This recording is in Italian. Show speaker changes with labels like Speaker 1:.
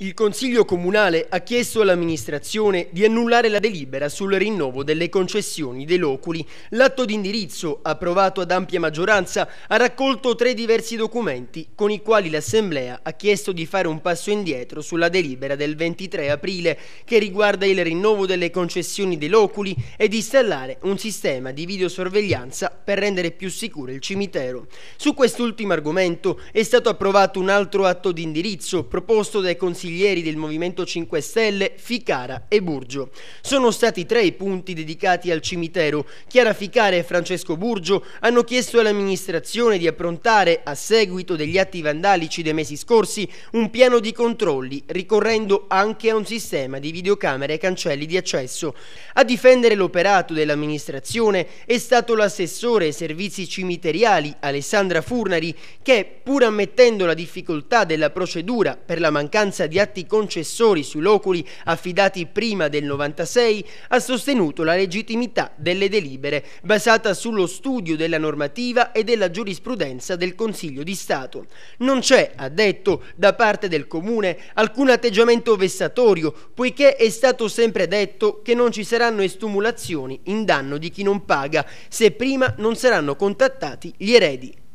Speaker 1: Il Consiglio Comunale ha chiesto all'amministrazione di annullare la delibera sul rinnovo delle concessioni dei loculi. L'atto di indirizzo, approvato ad ampia maggioranza, ha raccolto tre diversi documenti con i quali l'Assemblea ha chiesto di fare un passo indietro sulla delibera del 23 aprile che riguarda il rinnovo delle concessioni dei loculi e di installare un sistema di videosorveglianza per rendere più sicuro il cimitero. Su quest'ultimo argomento è stato approvato un altro atto di indirizzo proposto dai consiglieri consiglieri del Movimento 5 Stelle, Ficara e Burgio. Sono stati tre i punti dedicati al cimitero. Chiara Ficara e Francesco Burgio hanno chiesto all'amministrazione di approntare, a seguito degli atti vandalici dei mesi scorsi, un piano di controlli, ricorrendo anche a un sistema di videocamere e cancelli di accesso. A difendere l'operato dell'amministrazione è stato l'assessore ai servizi cimiteriali Alessandra Furnari che, pur ammettendo la difficoltà della procedura per la mancanza di atti concessori sui loculi affidati prima del 96, ha sostenuto la legittimità delle delibere basata sullo studio della normativa e della giurisprudenza del Consiglio di Stato. Non c'è, ha detto, da parte del Comune alcun atteggiamento vessatorio, poiché è stato sempre detto che non ci saranno estumulazioni in danno di chi non paga se prima non saranno contattati gli eredi.